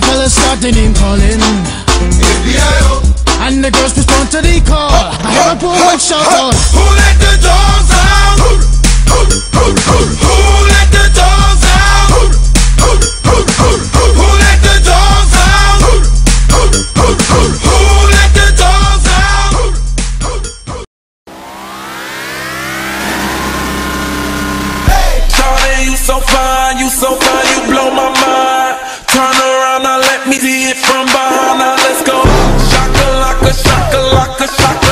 the fellas start the name calling. And the girls respond to the call. I have a poor one shout out. Who let the dogs out? Who let the dogs out? Who let the dogs out? Who let the dogs out? Shawty, you so fine, you so fine, you blow my mind.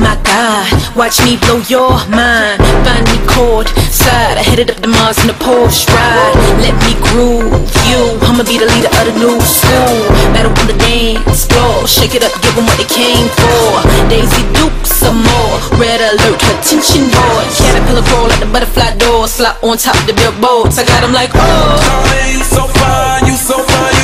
my God, watch me blow your mind. Find me court side, I headed up to Mars in a Porsche ride. Let me groove you, I'ma be the leader of the new school. Battle on the dance floor, shake it up, give 'em what they came for. Daisy Duke some more, red alert, attention boy. Caterpillar crawl like the butterfly door, slap on top of the billboards. I got 'em like, oh. You so fine, you so fine,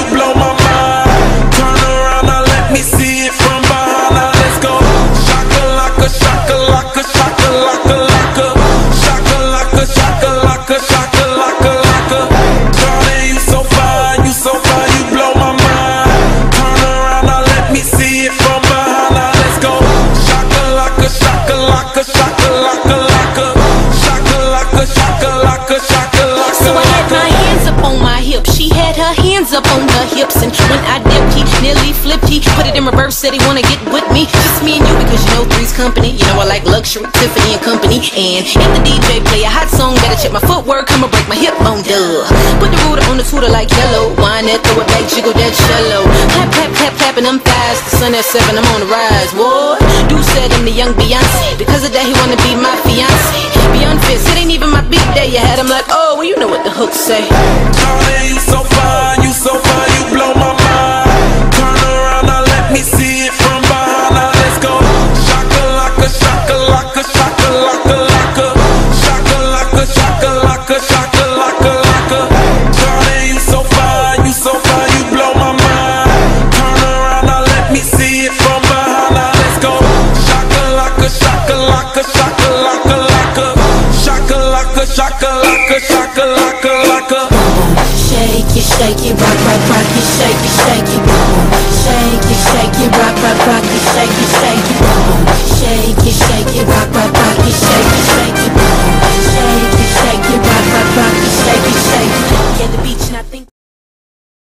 my hips. She had her hands up on her hips. And when I dipped, he nearly flipped. He put it in reverse, said he wanna get with me. Just me and you because you know three's company. You know I like luxury, Tiffany and company. And if the DJ play a hot song, better check my footwork. I'ma break my hip bone, duh. Put the ruler on the tutor like yellow. Wine that, throw it back, jiggle that cello. Clap, clap, clap, clapping them fast. The sun at seven, I'm on the rise. What? Do said I'm the young Beyonce. Because of that, he wanna be my fiance. Hook say. Shawty, you so fine, you so fine, you blow my mind. Turn around now, let me see it from behind. Now let's go. Shaka laka, shaka laka, shaka laka laka, shaka laka, shaka laka, shaka laka laka. Shawty, you so fine, you so fine, you blow my mind. Turn around now, let me see it from behind. Now let's go. Shaka laka, shaka laka, shaka laka laka, shaka laka, shaka rock it, shake it, shake it. Shake it, shake it, rock, rock, rock it, shake it, shake it.